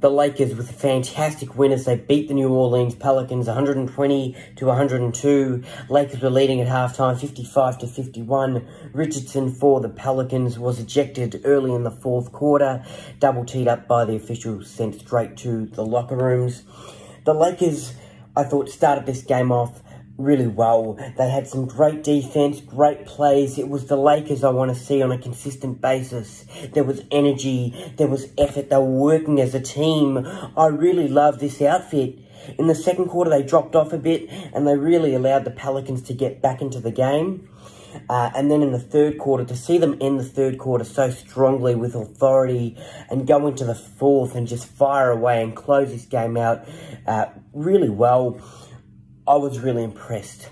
the Lakers with a fantastic win as they beat the New Orleans Pelicans 120 to 102. Lakers were leading at halftime 55 to 51. Richardson for the Pelicans was ejected early in the fourth quarter, double teed up by the officials sent straight to the locker rooms. The Lakers, I thought, started this game off really well. They had some great defense, great plays. It was the Lakers I want to see on a consistent basis. There was energy, there was effort. They were working as a team. I really love this outfit. In the second quarter, they dropped off a bit and they really allowed the Pelicans to get back into the game. Uh, and then in the third quarter, to see them end the third quarter so strongly with authority and go into the fourth and just fire away and close this game out uh, really well I was really impressed.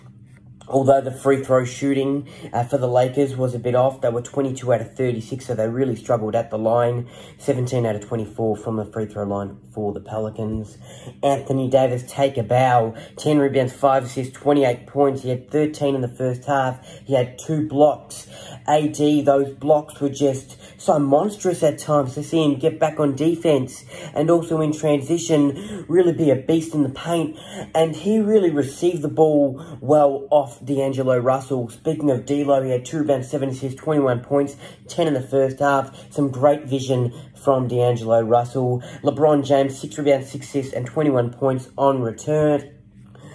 Although the free throw shooting uh, for the Lakers was a bit off, they were 22 out of 36, so they really struggled at the line. 17 out of 24 from the free throw line for the Pelicans. Anthony Davis take a bow. 10 rebounds, 5 assists, 28 points. He had 13 in the first half. He had two blocks. AD, those blocks were just so monstrous at times to see him get back on defense and also in transition really be a beast in the paint. And he really received the ball well off D'Angelo Russell. Speaking of D'Lo, he had two rebounds, seven assists, 21 points, 10 in the first half. Some great vision from D'Angelo Russell. LeBron James, six rebounds, six assists, and 21 points on return.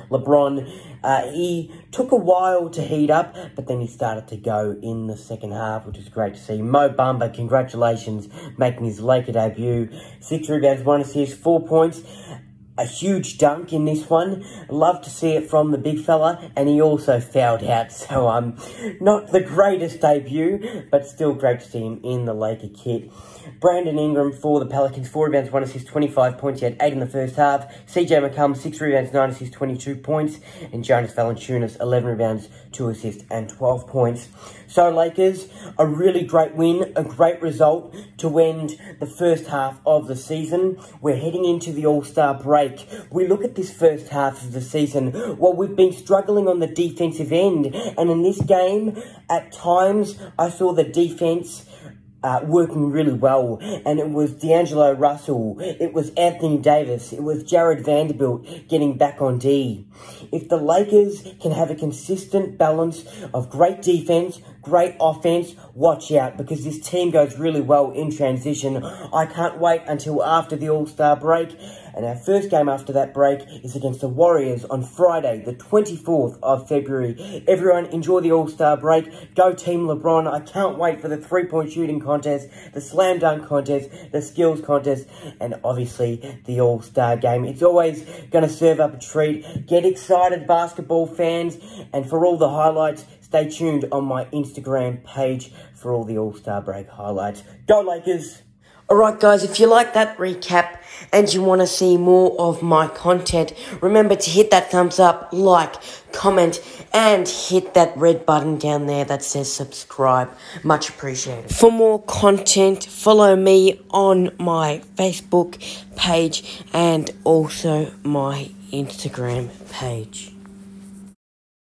LeBron uh, he took a while to heat up, but then he started to go in the second half, which is great to see. Mo Bamba, congratulations, making his Laker debut. Six rebounds, one assist, four points a huge dunk in this one. Love to see it from the big fella, and he also fouled out, so um, not the greatest debut, but still great to see him in the Laker kit. Brandon Ingram for the Pelicans, 4 rebounds, 1 assist, 25 points. He had 8 in the first half. CJ McCollum, 6 rebounds, 9 assists, 22 points. And Jonas Valanciunas, 11 rebounds, 2 assists, and 12 points. So, Lakers, a really great win, a great result to end the first half of the season. We're heading into the All-Star break. We look at this first half of the season. Well, we've been struggling on the defensive end. And in this game, at times, I saw the defense uh, working really well. And it was D'Angelo Russell, it was Anthony Davis, it was Jarred Vanderbilt getting back on D. If the Lakers can have a consistent balance of great defense, great offense, watch out because this team goes really well in transition. I can't wait until after the All-Star break and our first game after that break is against the Warriors on Friday, the 24th of February. Everyone, enjoy the All-Star break. Go Team LeBron. I can't wait for the three-point shooting contest, the slam dunk contest, the skills contest, and obviously the All-Star game. It's always going to serve up a treat. Get excited, basketball fans. And for all the highlights, stay tuned on my Instagram page for all the All-Star break highlights. Go Lakers! Alright guys, if you like that recap and you want to see more of my content, remember to hit that thumbs up, like, comment, and hit that red button down there that says subscribe. Much appreciated. For more content, follow me on my Facebook page and also my Instagram page.